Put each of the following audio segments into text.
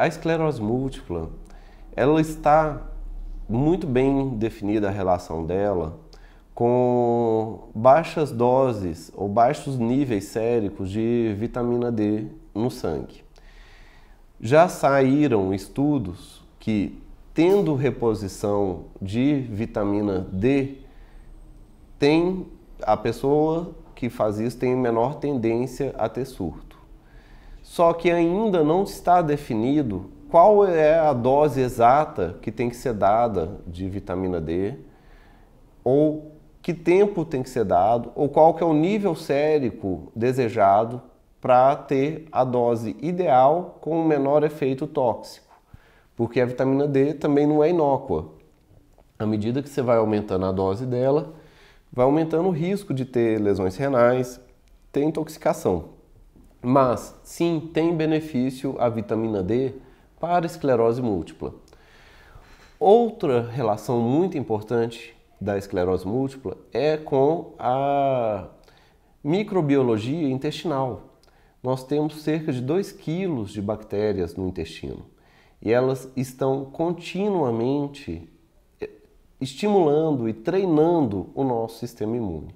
a esclerose múltipla, ela está muito bem definida a relação dela com baixas doses ou baixos níveis séricos de vitamina D no sangue. Já saíram estudos que, tendo reposição de vitamina D, tem a pessoa que faz isso tem menor tendência a ter surto. Só que ainda não está definido qual é a dose exata que tem que ser dada de vitamina D, ou que tempo tem que ser dado, ou qual que é o nível sérico desejado para ter a dose ideal com o menor efeito tóxico. Porque a vitamina D também não é inócua. À medida que você vai aumentando a dose dela, vai aumentando o risco de ter lesões renais, ter intoxicação. Mas sim, tem benefício a vitamina D para esclerose múltipla. Outra relação muito importante da esclerose múltipla é com a microbiologia intestinal. Nós temos cerca de 2 quilos de bactérias no intestino e elas estão continuamente eh, estimulando e treinando o nosso sistema imune.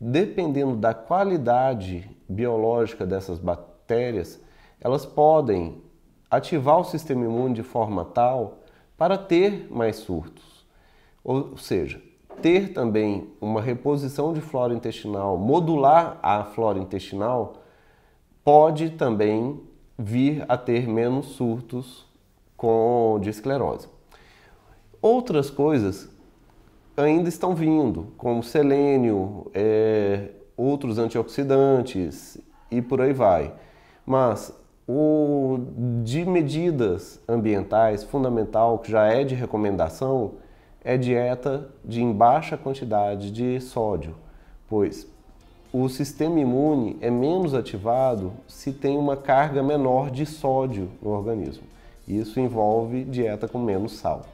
Dependendo da qualidade biológica dessas bactérias, elas podem ativar o sistema imune de forma tal para ter mais surtos. Ou seja, ter também uma reposição de flora intestinal, modular a flora intestinal, pode também vir a ter menos surtos com de esclerose. Outras coisas ainda estão vindo, como selênio, é, outros antioxidantes e por aí vai. Mas o de medidas ambientais fundamental, que já é de recomendação, é dieta de baixa quantidade de sódio, pois o sistema imune é menos ativado se tem uma carga menor de sódio no organismo. Isso envolve dieta com menos sal.